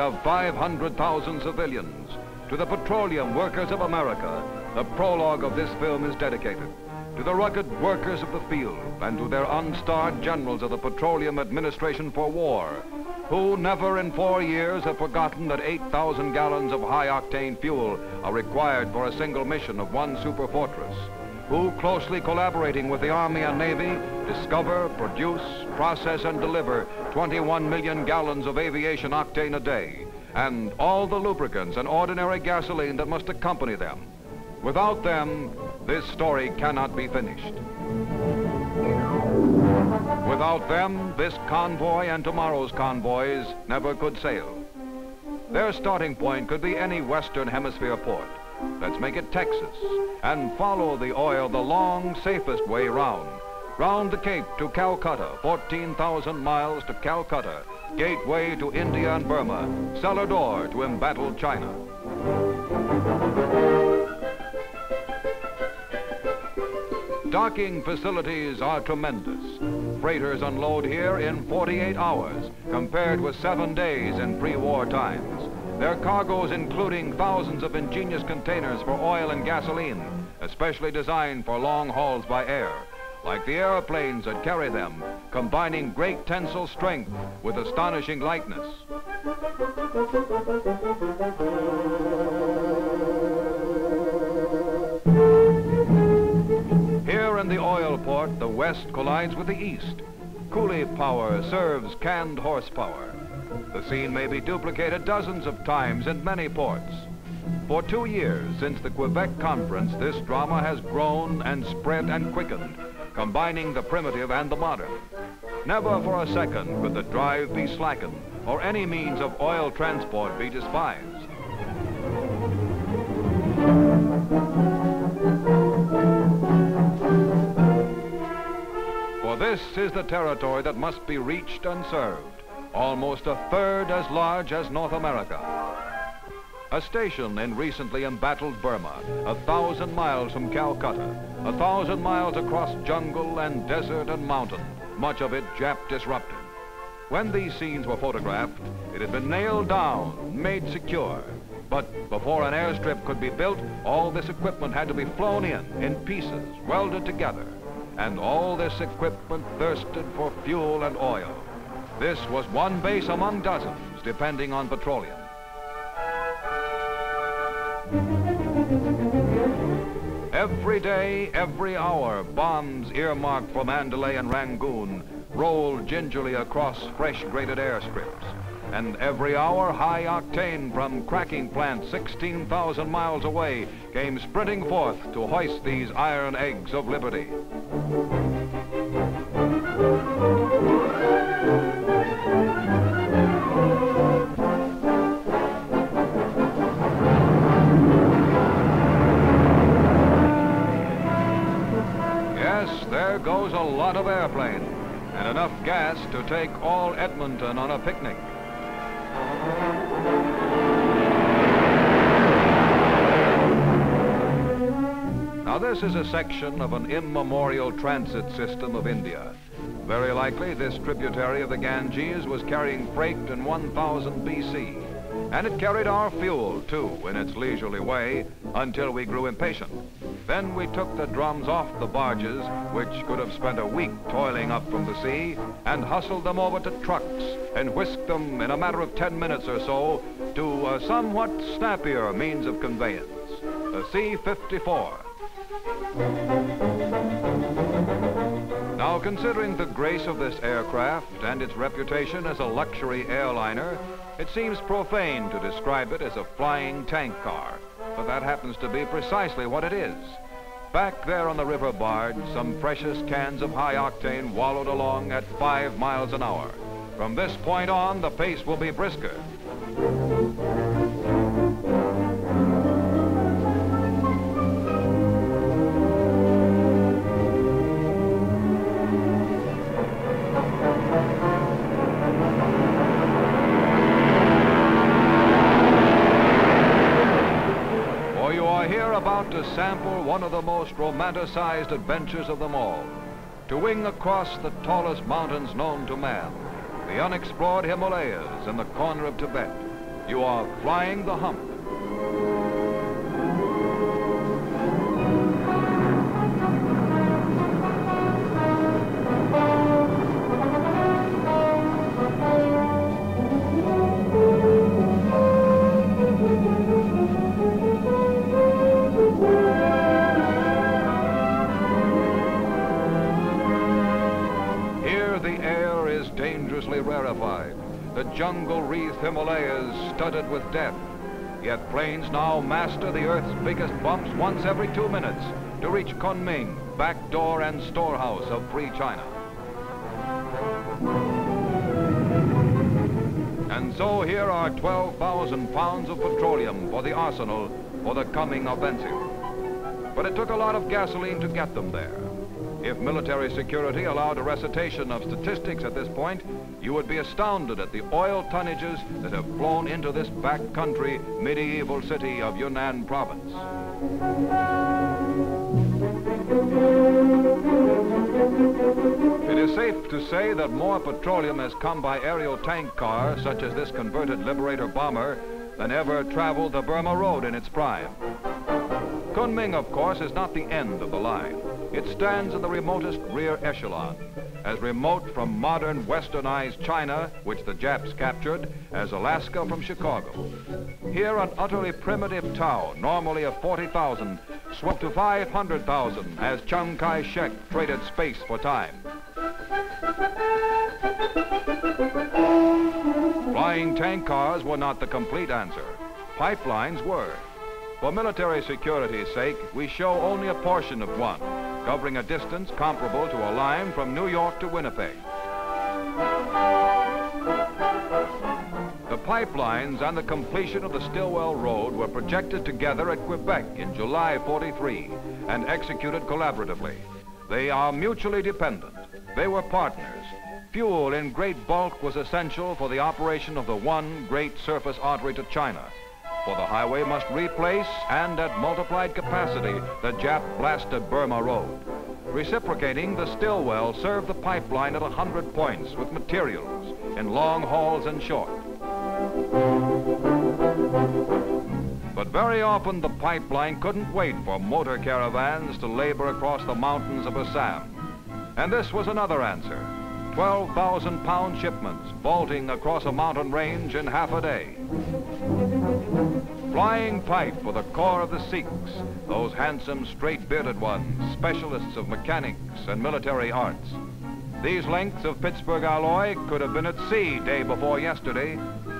of 500,000 civilians, to the petroleum workers of America, the prologue of this film is dedicated. To the rugged workers of the field and to their unstarred generals of the Petroleum Administration for War, who never in four years have forgotten that 8,000 gallons of high-octane fuel are required for a single mission of one superfortress, who closely collaborating with the Army and Navy discover, produce, process and deliver 21 million gallons of aviation octane a day and all the lubricants and ordinary gasoline that must accompany them. Without them, this story cannot be finished. Without them, this convoy and tomorrow's convoys never could sail. Their starting point could be any Western Hemisphere port. Let's make it Texas and follow the oil the long, safest way round. Round the Cape to Calcutta, 14,000 miles to Calcutta, gateway to India and Burma, cellar door to embattled China. Docking facilities are tremendous. Freighters unload here in 48 hours, compared with seven days in pre-war times. Their cargoes including thousands of ingenious containers for oil and gasoline, especially designed for long hauls by air, like the airplanes that carry them, combining great tensile strength with astonishing lightness. Here in the oil port, the west collides with the east. Coolie power serves canned horsepower. The scene may be duplicated dozens of times in many ports. For two years since the Quebec Conference, this drama has grown and spread and quickened, combining the primitive and the modern. Never for a second could the drive be slackened or any means of oil transport be despised. For this is the territory that must be reached and served, almost a third as large as North America. A station in recently embattled Burma, a thousand miles from Calcutta, a thousand miles across jungle and desert and mountain, much of it Jap disrupted. When these scenes were photographed, it had been nailed down, made secure. But before an airstrip could be built, all this equipment had to be flown in, in pieces, welded together. And all this equipment thirsted for fuel and oil. This was one base among dozens, depending on petroleum. Every day, every hour, bombs earmarked for Mandalay and Rangoon rolled gingerly across fresh graded airstrips. And every hour, high octane from cracking plants 16,000 miles away came sprinting forth to hoist these iron eggs of liberty. Enough gas to take all Edmonton on a picnic. Now this is a section of an immemorial transit system of India. Very likely this tributary of the Ganges was carrying freight in 1000 BC. And it carried our fuel, too, in its leisurely way, until we grew impatient. Then we took the drums off the barges, which could have spent a week toiling up from the sea, and hustled them over to trucks and whisked them in a matter of 10 minutes or so to a somewhat snappier means of conveyance, the C-54. Now, considering the grace of this aircraft and its reputation as a luxury airliner, it seems profane to describe it as a flying tank car, that happens to be precisely what it is. Back there on the river Bard, some precious cans of high octane wallowed along at five miles an hour. From this point on, the pace will be brisker. Romanticized adventures of them all. To wing across the tallest mountains known to man, the unexplored Himalayas in the corner of Tibet. You are flying the hump. Jungle-wreathed Himalayas studded with death. Yet planes now master the Earth's biggest bumps once every two minutes to reach Kunming, back door and storehouse of free China. And so here are 12,000 pounds of petroleum for the arsenal for the coming offensive. But it took a lot of gasoline to get them there. If military security allowed a recitation of statistics at this point, you would be astounded at the oil tonnages that have flown into this backcountry medieval city of Yunnan province. It is safe to say that more petroleum has come by aerial tank car, such as this converted Liberator bomber, than ever traveled the Burma Road in its prime. Kunming, of course, is not the end of the line. It stands in the remotest rear echelon, as remote from modern westernized China, which the Japs captured, as Alaska from Chicago. Here an utterly primitive town, normally of 40,000, swept to 500,000 as Chiang Kai-shek traded space for time. Flying tank cars were not the complete answer. Pipelines were. For military security's sake, we show only a portion of one, covering a distance comparable to a line from New York to Winnipeg. The pipelines and the completion of the Stilwell Road were projected together at Quebec in July 43 and executed collaboratively. They are mutually dependent. They were partners. Fuel in great bulk was essential for the operation of the one great surface artery to China, for the highway must replace and at multiplied capacity the Jap blasted Burma Road. Reciprocating, the Stilwell served the pipeline at 100 points with materials in long hauls and short. But very often the pipeline couldn't wait for motor caravans to labor across the mountains of Assam. And this was another answer. 12,000 pound shipments vaulting across a mountain range in half a day. Flying pipe for the corps of the Sikhs, those handsome straight-bearded ones, specialists of mechanics and military arts. These lengths of Pittsburgh alloy could have been at sea day before yesterday,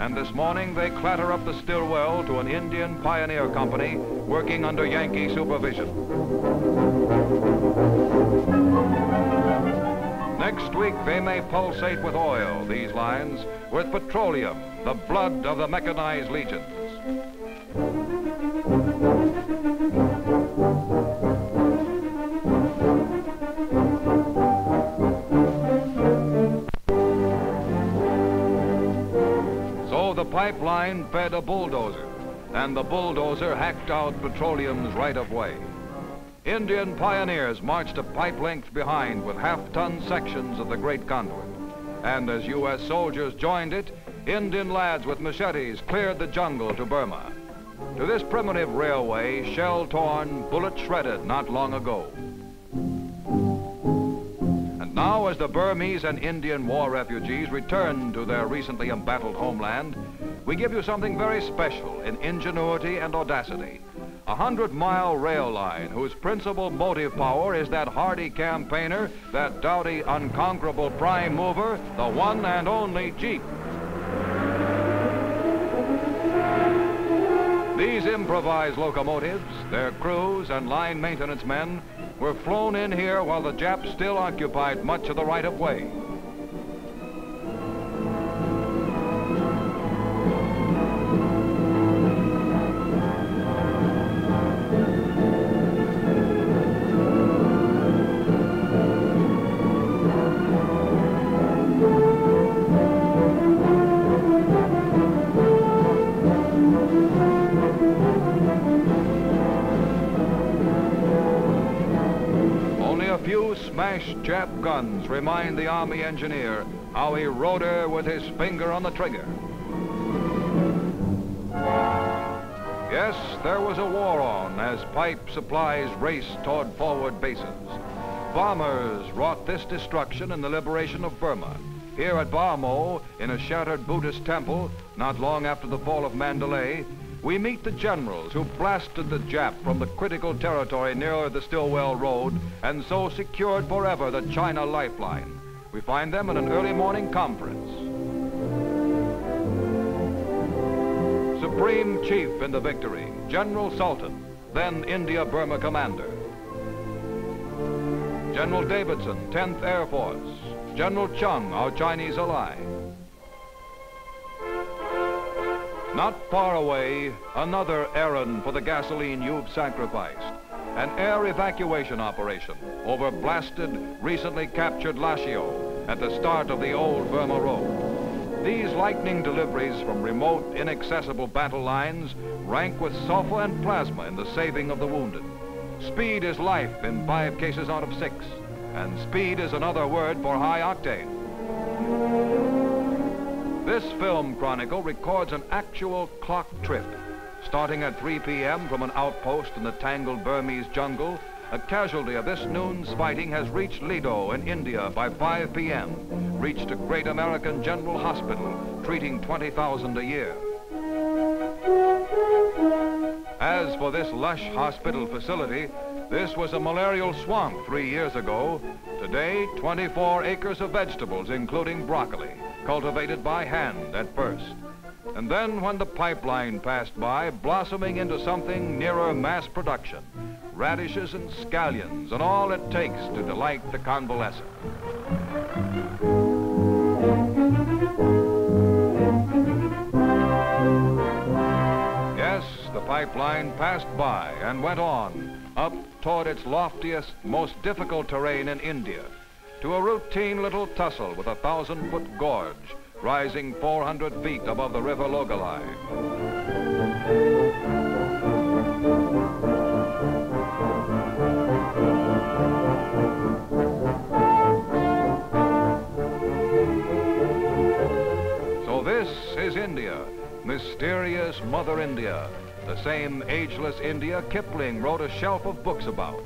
and this morning they clatter up the Stilwell to an Indian pioneer company working under Yankee supervision. Next week, they may pulsate with oil, these lines, with petroleum, the blood of the mechanized legions. Pipeline fed a bulldozer, and the bulldozer hacked out petroleum's right-of-way. Indian pioneers marched a pipe length behind with half-ton sections of the great conduit. And as U.S. soldiers joined it, Indian lads with machetes cleared the jungle to Burma. To this primitive railway, shell-torn, bullet-shredded not long ago. And now as the Burmese and Indian war refugees return to their recently embattled homeland, we give you something very special in ingenuity and audacity a hundred-mile rail line whose principal motive power is that hardy campaigner, that doughty, unconquerable prime mover, the one and only Jeep. These improvised locomotives, their crews and line maintenance men, were flown in here while the Japs still occupied much of the right-of-way. Guns remind the Army engineer how he rode her with his finger on the trigger. Yes, there was a war on as pipe supplies raced toward forward bases. Bombers wrought this destruction in the liberation of Burma. Here at Bhamo, in a shattered Buddhist temple, not long after the fall of Mandalay, we meet the generals who blasted the Jap from the critical territory near the Stilwell Road and so secured forever the China lifeline. We find them in an early morning conference. Supreme Chief in the victory, General Sultan, then India-Burma commander. General Davidson, 10th Air Force. General Chung, our Chinese ally. Not far away, another errand for the gasoline you've sacrificed. An air evacuation operation over blasted, recently captured Lashio at the start of the old Burma Road. These lightning deliveries from remote, inaccessible battle lines rank with sulfur and plasma in the saving of the wounded. Speed is life in five cases out of six, and speed is another word for high octane. This film chronicle records an actual clock trip. Starting at 3 p.m. from an outpost in the tangled Burmese jungle, a casualty of this noon's fighting has reached Ledo in India by 5 p.m., reached a great American general hospital, treating 20,000 a year. As for this lush hospital facility, this was a malarial swamp three years ago. Today, 24 acres of vegetables, including broccoli cultivated by hand at first. And then when the pipeline passed by, blossoming into something nearer mass production, radishes and scallions and all it takes to delight the convalescent. Yes, the pipeline passed by and went on, up toward its loftiest, most difficult terrain in India, to a routine little tussle with a thousand-foot gorge rising 400 feet above the river Logalai. So this is India, mysterious Mother India, the same ageless India Kipling wrote a shelf of books about.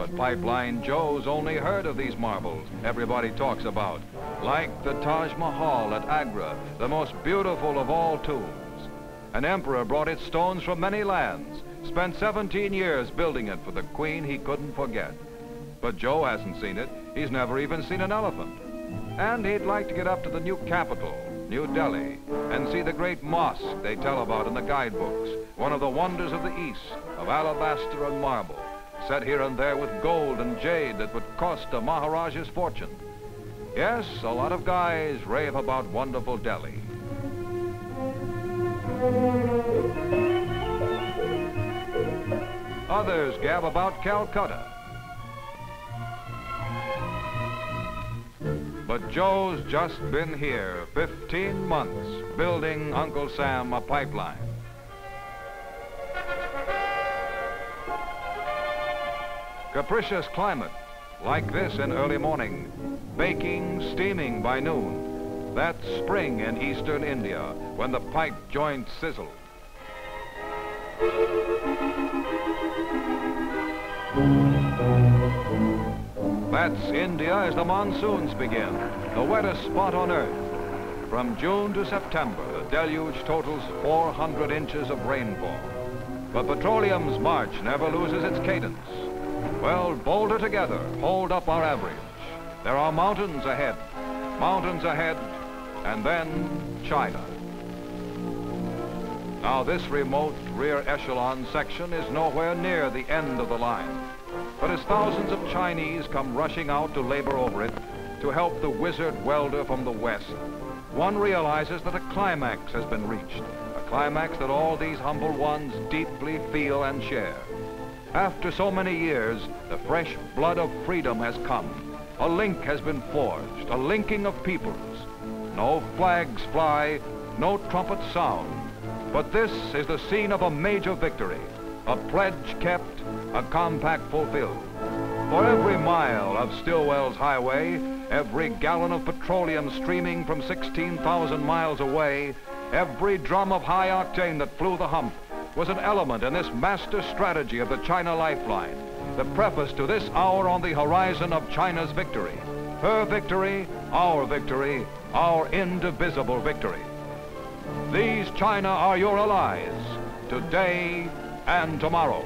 But Pipeline Joe's only heard of these marbles everybody talks about, like the Taj Mahal at Agra, the most beautiful of all tombs. An emperor brought its stones from many lands, spent 17 years building it for the queen he couldn't forget. But Joe hasn't seen it. He's never even seen an elephant. And he'd like to get up to the new capital, New Delhi, and see the great mosque they tell about in the guidebooks, one of the wonders of the East, of alabaster and marble set here and there with gold and jade that would cost a Maharaja's fortune. Yes, a lot of guys rave about wonderful Delhi. Others gab about Calcutta. But Joe's just been here 15 months building Uncle Sam a pipeline. Capricious climate, like this in early morning. Baking, steaming by noon. That's spring in eastern India, when the pipe joints sizzle. That's India as the monsoons begin, the wettest spot on earth. From June to September, the deluge totals 400 inches of rainfall. But petroleum's march never loses its cadence. Well, boulder together, hold up our average. There are mountains ahead, mountains ahead, and then China. Now this remote rear echelon section is nowhere near the end of the line. But as thousands of Chinese come rushing out to labor over it, to help the wizard welder from the west, one realizes that a climax has been reached, a climax that all these humble ones deeply feel and share. After so many years, the fresh blood of freedom has come. A link has been forged, a linking of peoples. No flags fly, no trumpets sound. But this is the scene of a major victory, a pledge kept, a compact fulfilled. For every mile of Stilwell's highway, every gallon of petroleum streaming from 16,000 miles away, every drum of high octane that flew the hump, was an element in this master strategy of the China Lifeline, the preface to this hour on the horizon of China's victory. Her victory, our victory, our indivisible victory. These China are your allies, today and tomorrow.